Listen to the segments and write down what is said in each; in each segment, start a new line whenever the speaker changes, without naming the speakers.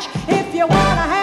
cash. If you wanna have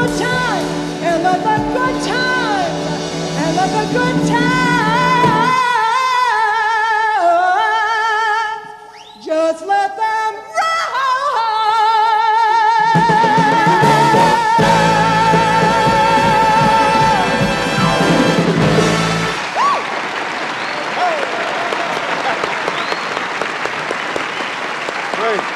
good time and live the good time and live the good time. Just let them ride. Great.